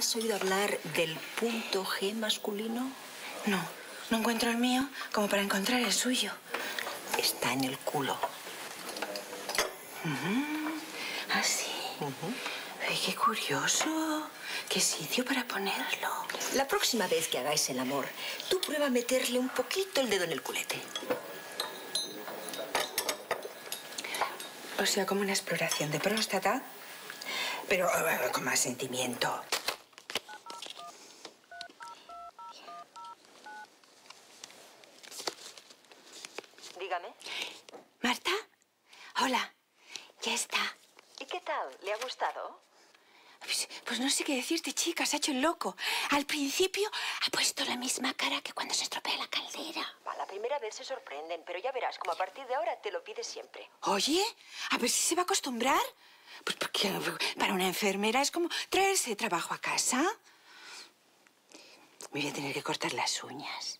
¿Has oído hablar del punto G masculino? No, no encuentro el mío como para encontrar el suyo. Está en el culo. ¿Ah, sí? Ay, qué curioso. ¿Qué sitio para ponerlo? La próxima vez que hagáis el amor, tú prueba a meterle un poquito el dedo en el culete. O sea, como una exploración de próstata, pero eh, con más sentimiento. Dígame. Marta, hola, ya está. ¿Y qué tal? ¿Le ha gustado? Pues, pues no sé qué decirte, chica, se ha hecho el loco. Al principio ha puesto la misma cara que cuando se estropea la caldera. La primera vez se sorprenden, pero ya verás, como a partir de ahora te lo pide siempre. Oye, a ver si se va a acostumbrar. Pues porque para una enfermera es como traerse trabajo a casa. Me voy a tener que cortar las uñas.